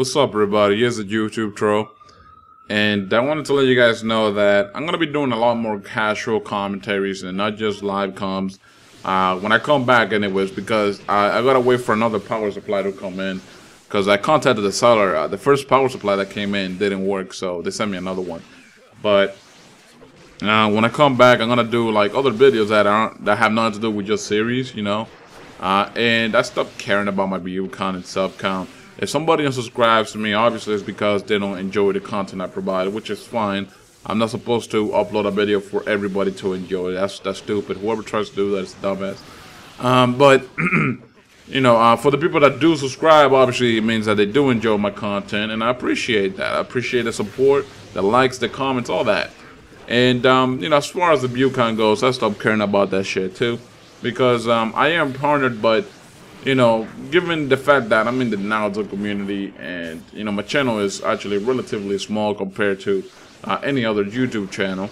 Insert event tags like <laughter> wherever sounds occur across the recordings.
What's up, everybody? Here's a YouTube troll. And I wanted to let you guys know that I'm going to be doing a lot more casual commentaries and not just live comms. Uh, when I come back, anyways, because I, I got to wait for another power supply to come in. Because I contacted the seller. Uh, the first power supply that came in didn't work, so they sent me another one. But uh, when I come back, I'm gonna do like other videos that aren't that have nothing to do with just series, you know. Uh, and I stopped caring about my view count and sub count. If somebody unsubscribes to me, obviously it's because they don't enjoy the content I provide, which is fine. I'm not supposed to upload a video for everybody to enjoy. That's that's stupid. Whoever tries to do that is dumbass. Um, but <clears throat> you know, uh, for the people that do subscribe, obviously it means that they do enjoy my content, and I appreciate that. I appreciate the support, the likes, the comments, all that. And, um, you know, as far as the Bucon goes, I stopped caring about that shit too. Because um, I am partnered, but, you know, given the fact that I'm in the Naruto community and, you know, my channel is actually relatively small compared to uh, any other YouTube channel,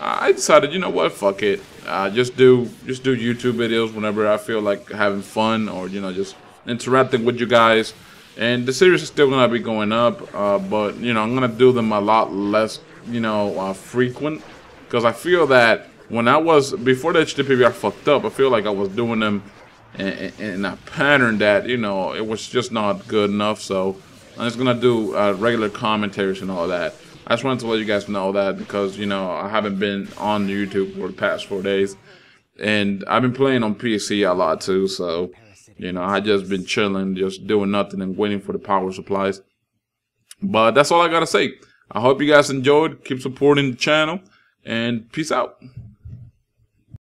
I decided, you know what, fuck it. Uh, just do just do YouTube videos whenever I feel like having fun or, you know, just interacting with you guys. And the series is still going to be going up, uh, but, you know, I'm going to do them a lot less you know, uh, frequent. Because I feel that when I was, before the HDPVR fucked up, I feel like I was doing them in, in a pattern that, you know, it was just not good enough. So I'm just going to do uh, regular commentaries and all that. I just wanted to let you guys know that because, you know, I haven't been on YouTube for the past four days. And I've been playing on PC a lot too, so, you know, I just been chilling, just doing nothing and waiting for the power supplies. But that's all I gotta say. I hope you guys enjoyed. Keep supporting the channel and peace out.